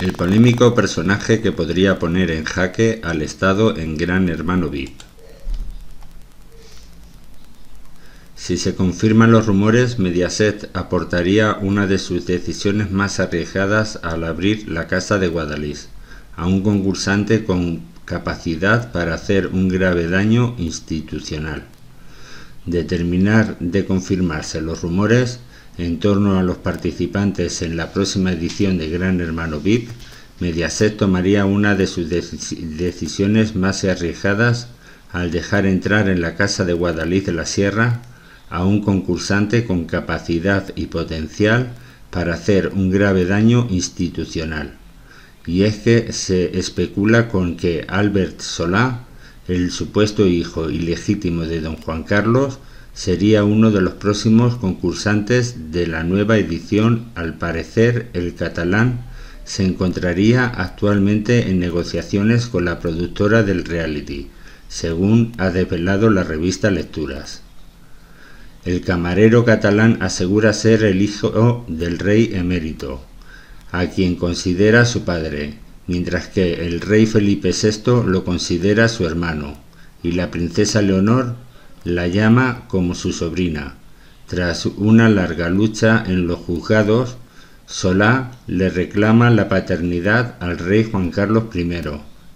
El polémico personaje que podría poner en jaque al Estado en Gran Hermano VIP. Si se confirman los rumores, Mediaset aportaría una de sus decisiones más arriesgadas al abrir la Casa de Guadalís a un concursante con capacidad para hacer un grave daño institucional. Determinar de confirmarse los rumores en torno a los participantes en la próxima edición de Gran Hermano VIP, Mediaset tomaría una de sus decisiones más arriesgadas al dejar entrar en la Casa de Guadalís de la Sierra a un concursante con capacidad y potencial para hacer un grave daño institucional. Y es que se especula con que Albert Solá, el supuesto hijo ilegítimo de don Juan Carlos, sería uno de los próximos concursantes de la nueva edición. Al parecer, el catalán se encontraría actualmente en negociaciones con la productora del reality, según ha desvelado la revista Lecturas. El camarero catalán asegura ser el hijo del rey emérito, a quien considera su padre, mientras que el rey Felipe VI lo considera su hermano, y la princesa Leonor la llama como su sobrina. Tras una larga lucha en los juzgados, Solá le reclama la paternidad al rey Juan Carlos I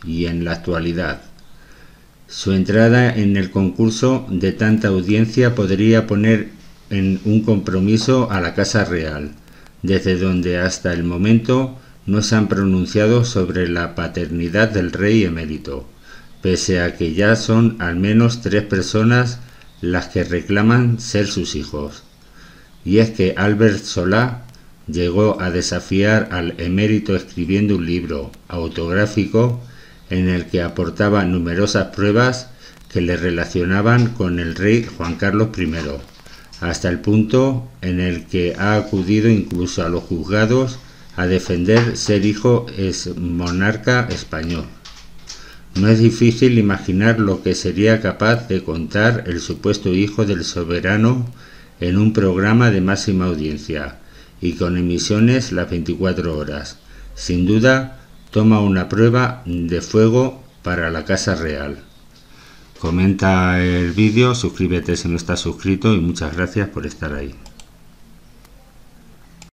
y en la actualidad. Su entrada en el concurso de tanta audiencia podría poner en un compromiso a la Casa Real, desde donde hasta el momento no se han pronunciado sobre la paternidad del rey emérito pese a que ya son al menos tres personas las que reclaman ser sus hijos. Y es que Albert Solá llegó a desafiar al emérito escribiendo un libro autográfico en el que aportaba numerosas pruebas que le relacionaban con el rey Juan Carlos I, hasta el punto en el que ha acudido incluso a los juzgados a defender ser hijo es monarca español. No es difícil imaginar lo que sería capaz de contar el supuesto hijo del soberano en un programa de máxima audiencia y con emisiones las 24 horas. Sin duda, toma una prueba de fuego para la Casa Real. Comenta el vídeo, suscríbete si no estás suscrito y muchas gracias por estar ahí.